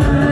time